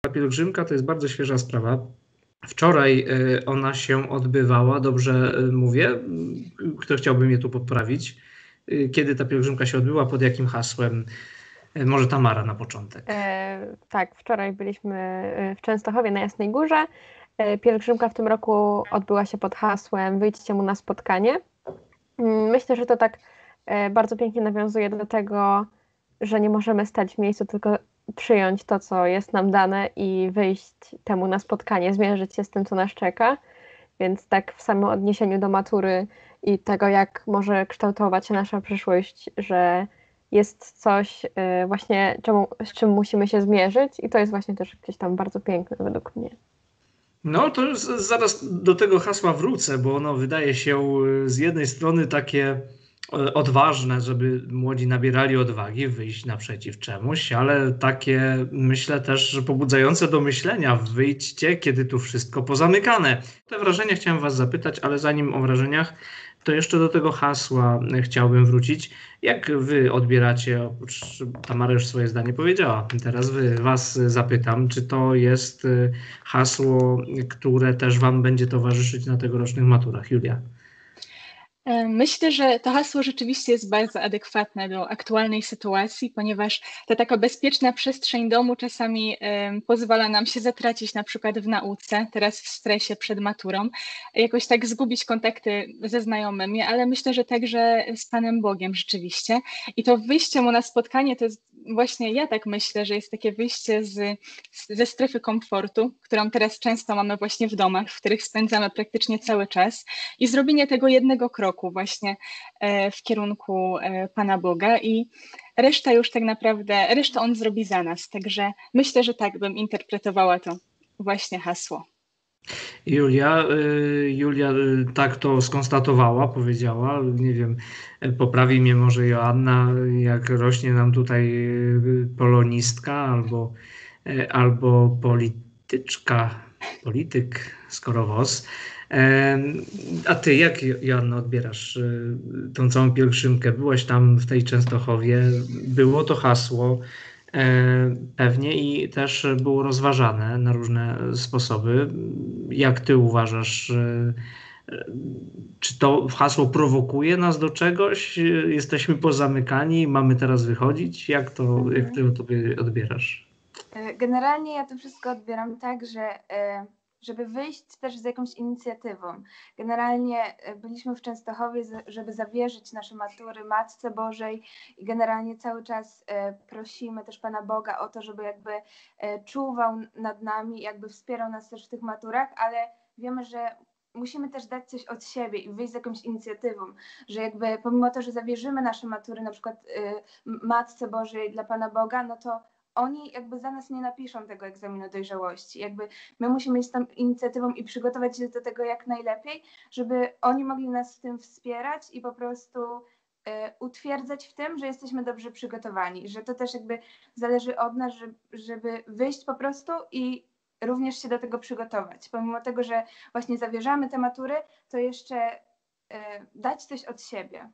Ta pielgrzymka to jest bardzo świeża sprawa. Wczoraj y, ona się odbywała, dobrze y, mówię? Kto chciałby mnie tu poprawić? Y, kiedy ta pielgrzymka się odbyła, pod jakim hasłem? Może Tamara na początek. E, tak, wczoraj byliśmy w Częstochowie na Jasnej Górze. E, pielgrzymka w tym roku odbyła się pod hasłem Wyjdźcie mu na spotkanie. Mm, myślę, że to tak e, bardzo pięknie nawiązuje do tego, że nie możemy stać w miejscu, tylko przyjąć to, co jest nam dane i wyjść temu na spotkanie, zmierzyć się z tym, co nas czeka. Więc tak w samym odniesieniu do matury i tego, jak może kształtować się nasza przyszłość, że jest coś y, właśnie, czemu, z czym musimy się zmierzyć i to jest właśnie też gdzieś tam bardzo piękne według mnie. No to zaraz do tego hasła wrócę, bo ono wydaje się y, z jednej strony takie odważne, żeby młodzi nabierali odwagi, wyjść naprzeciw czemuś, ale takie myślę też, że pobudzające do myślenia, wyjdźcie, kiedy tu wszystko pozamykane. Te wrażenia chciałem Was zapytać, ale zanim o wrażeniach, to jeszcze do tego hasła chciałbym wrócić. Jak Wy odbieracie, oprócz Tamara już swoje zdanie powiedziała, teraz wy, Was zapytam, czy to jest e, hasło, które też Wam będzie towarzyszyć na tegorocznych maturach? Julia. E, myślę, że to hasło rzeczywiście jest bardzo adekwatne do aktualnej sytuacji, ponieważ ta taka bezpieczna przestrzeń domu czasami um, pozwala nam się zatracić na przykład w nauce, teraz w stresie przed maturą, jakoś tak zgubić kontakty ze znajomymi, ale myślę, że także z Panem Bogiem rzeczywiście. I to wyjście mu na spotkanie to jest właśnie ja tak myślę, że jest takie wyjście z, ze strefy komfortu, którą teraz często mamy właśnie w domach, w których spędzamy praktycznie cały czas i zrobienie tego jednego kroku właśnie e, w kierunku e, Pana Boga i reszta już tak naprawdę, reszta On zrobi za nas. Także myślę, że tak bym interpretowała to właśnie hasło. Julia, y, Julia y, tak to skonstatowała, powiedziała, nie wiem, poprawi mnie może Joanna, jak rośnie nam tutaj y, polonistka albo, albo polityczka, polityk, skoro WOS. A ty jak, Joanna, odbierasz tą całą pielgrzymkę? Byłaś tam w tej Częstochowie, było to hasło, pewnie i też było rozważane na różne sposoby. Jak ty uważasz, e, czy to hasło prowokuje nas do czegoś? Jesteśmy pozamykani, mamy teraz wychodzić? Jak to, jak ty to odbierasz? E, generalnie ja to wszystko odbieram tak, że żeby wyjść też z jakąś inicjatywą. Generalnie e, byliśmy w Częstochowie, żeby zawierzyć nasze matury Matce Bożej i generalnie cały czas e, prosimy też Pana Boga o to, żeby jakby e, czuwał nad nami, jakby wspierał nas też w tych maturach, ale wiemy, że musimy też dać coś od siebie i wyjść z jakąś inicjatywą, że jakby pomimo to, że zawierzymy nasze matury na przykład Matce Bożej dla Pana Boga, no to oni jakby za nas nie napiszą tego egzaminu dojrzałości. Jakby my musimy mieć tą inicjatywą i przygotować się do tego jak najlepiej, żeby oni mogli nas w tym wspierać i po prostu y, utwierdzać w tym, że jesteśmy dobrze przygotowani, że to też jakby zależy od nas, żeby, żeby wyjść po prostu i również się do tego przygotować. Pomimo tego, że właśnie zawierzamy te matury, to jeszcze y, dać coś od siebie.